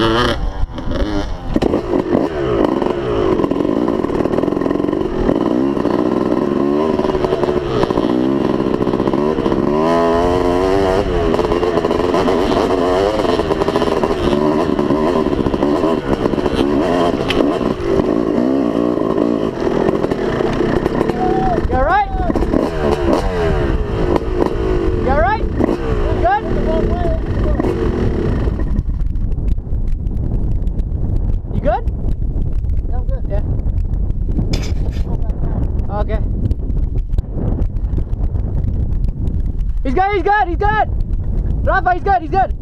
Mm-hmm. You good? Yeah, I'm good. Yeah. Okay. He's good, he's good, he's good! Rafa, he's good, he's good!